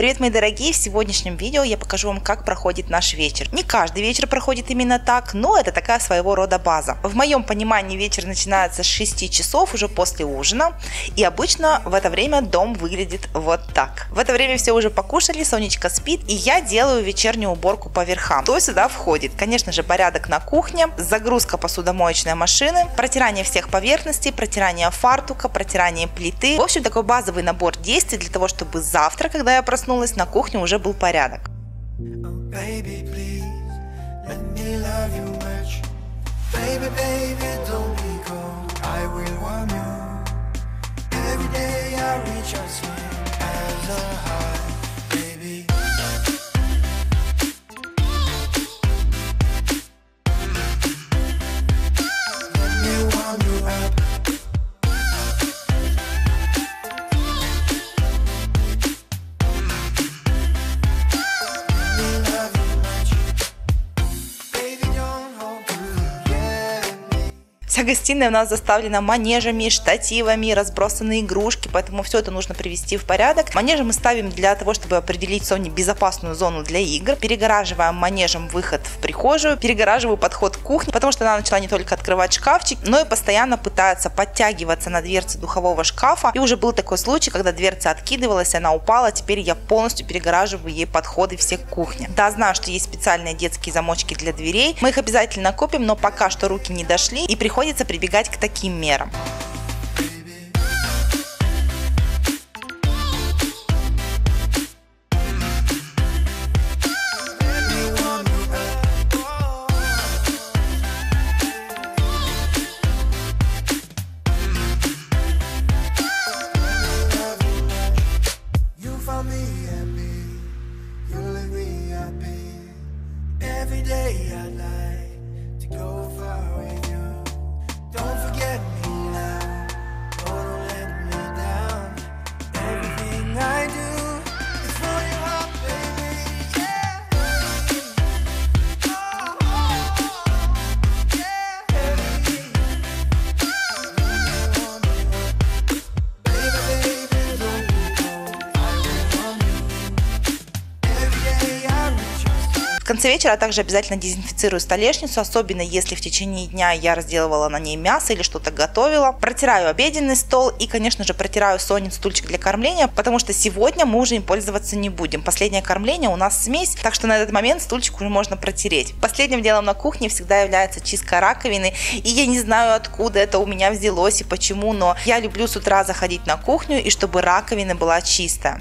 Привет, мои дорогие! В сегодняшнем видео я покажу вам, как проходит наш вечер. Не каждый вечер проходит именно так, но это такая своего рода база. В моем понимании вечер начинается с 6 часов уже после ужина, и обычно в это время дом выглядит вот так. В это время все уже покушали, Сонечка спит, и я делаю вечернюю уборку по верхам. То сюда входит, конечно же, порядок на кухне, загрузка посудомоечной машины, протирание всех поверхностей, протирание фартука, протирание плиты. В общем, такой базовый набор действий для того, чтобы завтра, когда я проснулась, проснулась, на кухне уже был порядок. As a high гостиная у нас заставлена манежами, штативами, разбросанные игрушки, поэтому все это нужно привести в порядок. Манежи мы ставим для того, чтобы определить Соне безопасную зону для игр. Перегораживаем манежем выход в прихожую, перегораживаю подход к кухне, потому что она начала не только открывать шкафчик, но и постоянно пытается подтягиваться на дверце духового шкафа. И уже был такой случай, когда дверца откидывалась, она упала, теперь я полностью перегораживаю ей подходы все к кухне. Да, знаю, что есть специальные детские замочки для дверей, мы их обязательно купим, но пока что руки не дошли и приходится приходится прибегать к таким мерам. Every day I like конце вечера также обязательно дезинфицирую столешницу, особенно если в течение дня я разделывала на ней мясо или что-то готовила. Протираю обеденный стол и, конечно же, протираю Сонин стульчик для кормления, потому что сегодня мы уже им пользоваться не будем. Последнее кормление у нас смесь, так что на этот момент стульчик уже можно протереть. Последним делом на кухне всегда является чистка раковины, и я не знаю, откуда это у меня взялось и почему, но я люблю с утра заходить на кухню и чтобы раковина была чистая.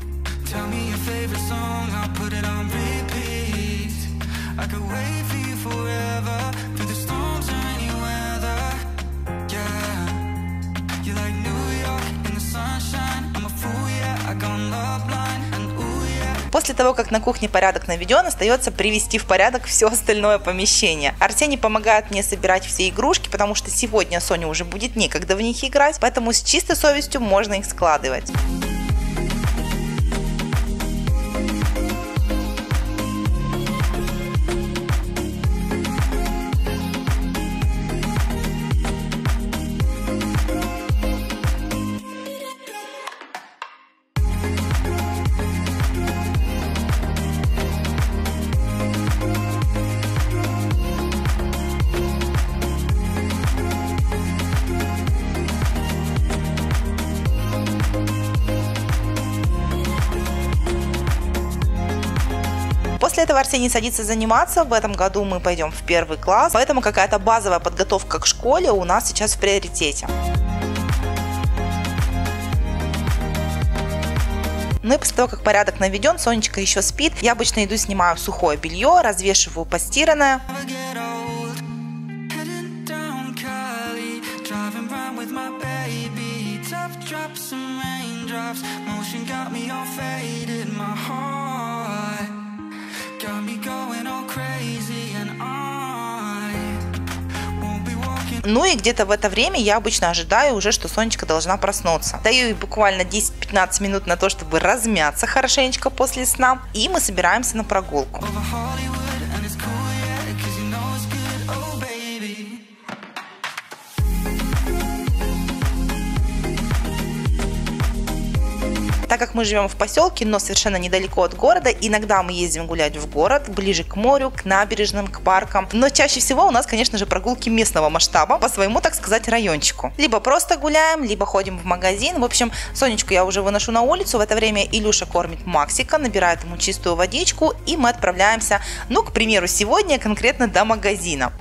После того, как на кухне порядок наведен, остается привести в порядок все остальное помещение. Арсений помогает мне собирать все игрушки, потому что сегодня Соне уже будет некогда в них играть, поэтому с чистой совестью можно их складывать. Арсений садится заниматься. В этом году мы пойдем в первый класс, поэтому какая-то базовая подготовка к школе у нас сейчас в приоритете. Ну и после того, как порядок наведен, Сонечка еще спит. Я обычно иду снимаю сухое белье, развешиваю постиранное. Motion got me all faded, my heart Ну и где-то в это время я обычно ожидаю уже, что Сонечка должна проснуться. Даю ей буквально 10-15 минут на то, чтобы размяться хорошенечко после сна. И мы собираемся на прогулку. Как мы живем в поселке, но совершенно недалеко от города, иногда мы ездим гулять в город, ближе к морю, к набережным, к паркам. Но чаще всего у нас, конечно же, прогулки местного масштаба по своему, так сказать, райончику. Либо просто гуляем, либо ходим в магазин. В общем, Сонечку я уже выношу на улицу. В это время Илюша кормит Максика, набирает ему чистую водичку, и мы отправляемся, ну, к примеру, сегодня конкретно до магазина.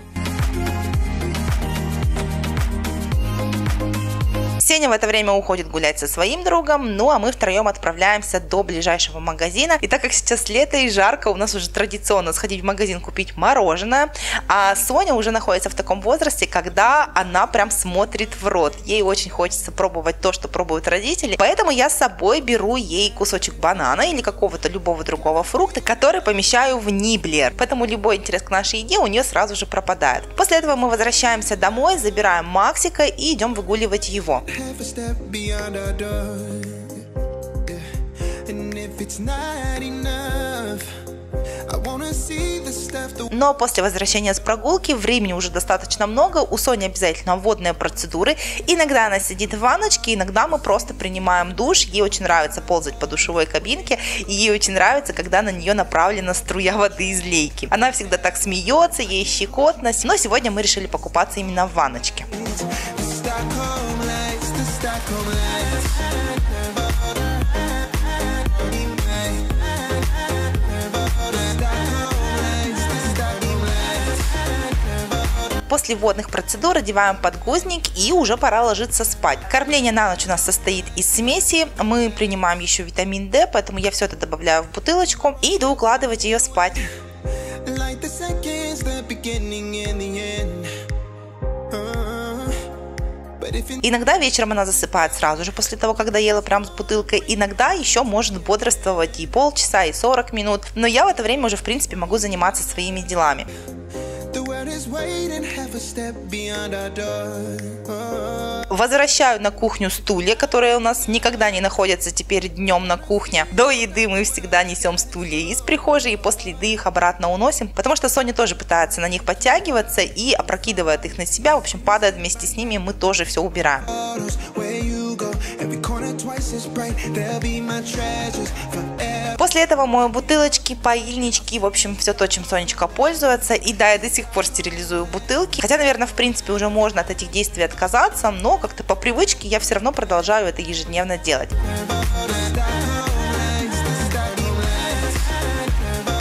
Сеня в это время уходит гулять со своим другом, ну а мы втроем отправляемся до ближайшего магазина. И так как сейчас лето и жарко, у нас уже традиционно сходить в магазин купить мороженое, а Соня уже находится в таком возрасте, когда она прям смотрит в рот. Ей очень хочется пробовать то, что пробуют родители, поэтому я с собой беру ей кусочек банана или какого-то любого другого фрукта, который помещаю в ниблер. Поэтому любой интерес к нашей еде у нее сразу же пропадает. После этого мы возвращаемся домой, забираем Максика и идем выгуливать его. Half a step beyond our door. And if it's not enough, но после возвращения с прогулки времени уже достаточно много, у Сони обязательно водные процедуры. Иногда она сидит в ванночке, иногда мы просто принимаем душ. Ей очень нравится ползать по душевой кабинке, и ей очень нравится, когда на нее направлена струя воды из лейки. Она всегда так смеется, ей щекотно, но сегодня мы решили покупаться именно в ванночке. После водных процедур одеваем подгузник и уже пора ложиться спать. Кормление на ночь у нас состоит из смеси. Мы принимаем еще витамин D, поэтому я все это добавляю в бутылочку и иду укладывать ее спать. Иногда вечером она засыпает сразу же после того, когда ела прям с бутылкой. Иногда еще может бодрствовать и полчаса, и 40 минут. Но я в это время уже, в принципе, могу заниматься своими делами. Возвращаю на кухню стулья, которые у нас никогда не находятся теперь днем на кухне. До еды мы всегда несем стулья из прихожей, и после еды их обратно уносим, потому что Соня тоже пытается на них подтягиваться и опрокидывает их на себя, в общем, падает вместе с ними, мы тоже все убираем. После этого мою бутылочки, поильнички, в общем, все то, чем Сонечка пользуется. И да, я до сих пор стерилизую бутылки. Хотя, наверное, в принципе, уже можно от этих действий отказаться, но как-то по привычке я все равно продолжаю это ежедневно делать.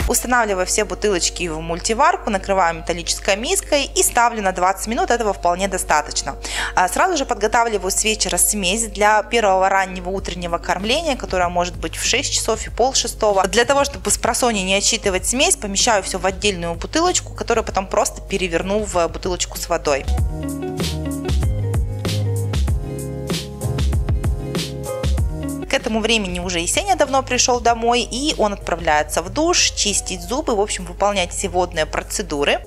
Устанавливаю все бутылочки в мультиварку, накрываю металлической миской и ставлю на 20 минут, этого вполне достаточно. А сразу же подготавливаю с вечера смесь для первого раннего утреннего кормления, которое может быть в 6 часов и пол шестого. Для того, чтобы с просони не отсчитывать смесь, помещаю все в отдельную бутылочку, которую потом просто переверну в бутылочку с водой. Этому времени уже Есеня давно пришел домой, и он отправляется в душ, чистить зубы, в общем, выполнять все водные процедуры.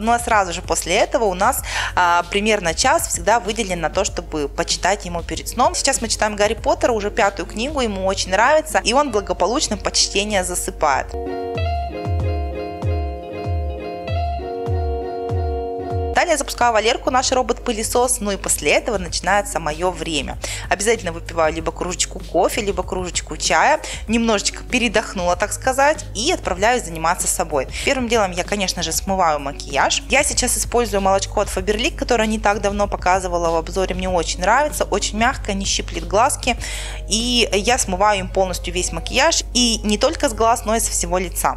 Ну а сразу же после этого у нас а, примерно час всегда выделен на то, чтобы почитать ему перед сном. Сейчас мы читаем Гарри Поттера, уже пятую книгу, ему очень нравится, и он благополучно по чтению засыпает. Далее я запускаю Валерку, наш робот-пылесос, ну и после этого начинается мое время. Обязательно выпиваю либо кружечку кофе, либо кружечку чая, немножечко передохнула, так сказать, и отправляюсь заниматься собой. Первым делом я, конечно же, смываю макияж. Я сейчас использую молочко от Faberlic, которое не так давно показывала в обзоре, мне очень нравится, очень мягко, не щиплет глазки, и я смываю им полностью весь макияж, и не только с глаз, но и со всего лица.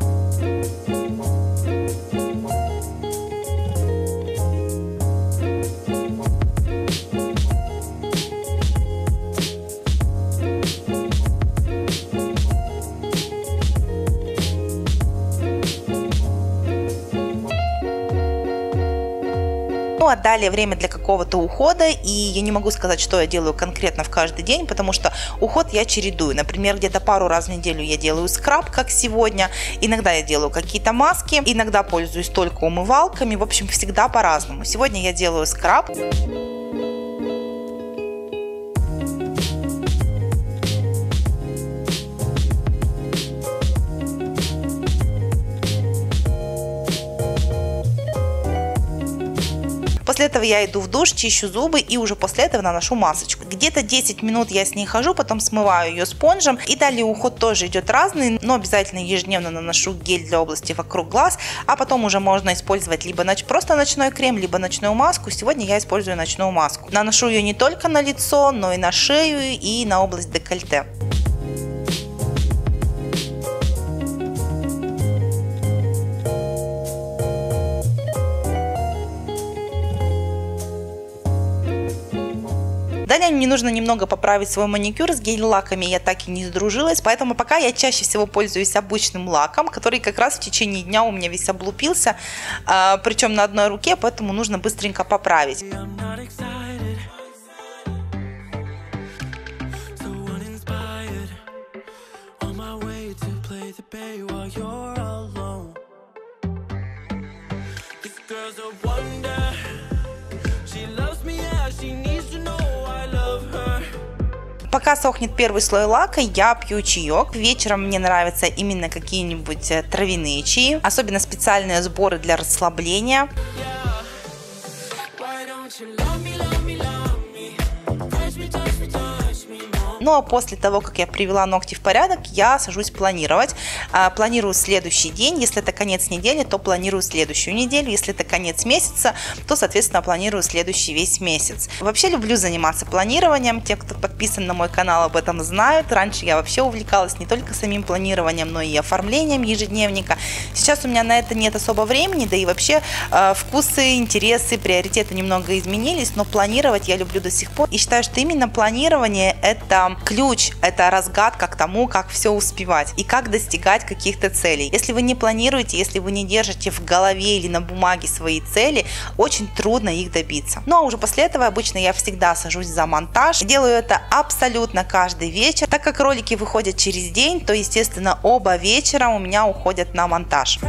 Далее время для какого-то ухода, и я не могу сказать, что я делаю конкретно в каждый день, потому что уход я чередую. Например, где-то пару раз в неделю я делаю скраб, как сегодня, иногда я делаю какие-то маски, иногда пользуюсь только умывалками, в общем, всегда по-разному. Сегодня я делаю скраб. После этого я иду в душ, чищу зубы и уже после этого наношу масочку. Где-то 10 минут я с ней хожу, потом смываю ее спонжем. И далее уход тоже идет разный, но обязательно ежедневно наношу гель для области вокруг глаз, а потом уже можно использовать либо ноч... просто ночной крем, либо ночную маску. Сегодня я использую ночную маску. Наношу ее не только на лицо, но и на шею и на область декольте. Далее мне нужно немного поправить свой маникюр. С гель-лаками я так и не сдружилась, поэтому пока я чаще всего пользуюсь обычным лаком, который как раз в течение дня у меня весь облупился, а, причем на одной руке, поэтому нужно быстренько поправить. girl's a Пока сохнет первый слой лака, я пью чаек. Вечером мне нравятся именно какие-нибудь э, травяные чаи, особенно специальные сборы для расслабления. Ну а после того, как я привела ногти в порядок, я сажусь планировать. А, планирую следующий день. Если это конец недели, то планирую следующую неделю. Если это конец месяца, то, соответственно, планирую следующий весь месяц. Вообще люблю заниматься планированием. Те, кто подписан на мой канал, об этом знают. Раньше я вообще увлекалась не только самим планированием, но и оформлением ежедневника. Сейчас у меня на это нет особо времени, да и вообще э, вкусы, интересы, приоритеты немного изменились, но планировать я люблю до сих пор. И считаю, что именно планирование – это ключ, это разгадка к тому, как все успевать и как достигать каких-то целей. Если вы не планируете, если вы не держите в голове или на бумаге свои цели, очень трудно их добиться. Ну а уже после этого обычно я всегда сажусь за монтаж. Делаю это абсолютно каждый вечер. Так как ролики выходят через день, то, естественно, оба вечера у меня уходят на монтаж.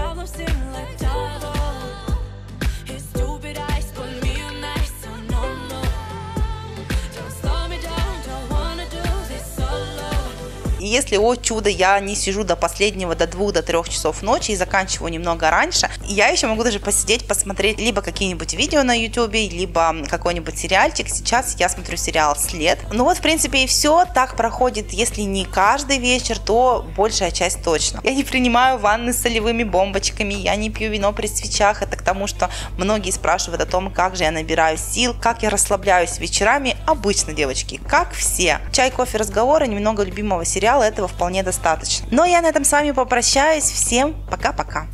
Если, о чудо, я не сижу до последнего, до двух, до трех часов ночи и заканчиваю немного раньше, я еще могу даже посидеть, посмотреть либо какие-нибудь видео на YouTube, либо какой-нибудь сериальчик. Сейчас я смотрю сериал «След». Ну вот, в принципе, и все. Так проходит, если не каждый вечер, то большая часть точно. Я не принимаю ванны с солевыми бомбочками, я не пью вино при свечах. Это к тому, что многие спрашивают о том, как же я набираю сил, как я расслабляюсь вечерами. Обычно, девочки, как все. Чай, кофе, разговоры, немного любимого сериала этого вполне достаточно. Но я на этом с вами попрощаюсь. Всем пока-пока.